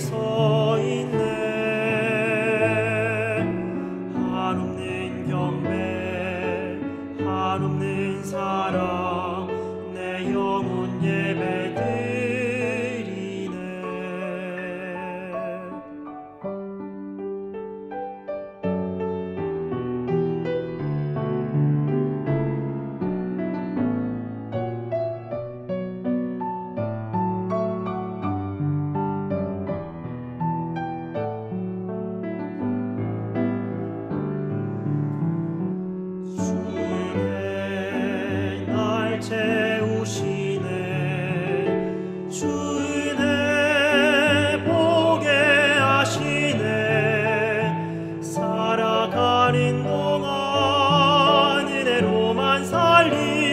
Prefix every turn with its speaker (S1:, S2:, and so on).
S1: 서 salir.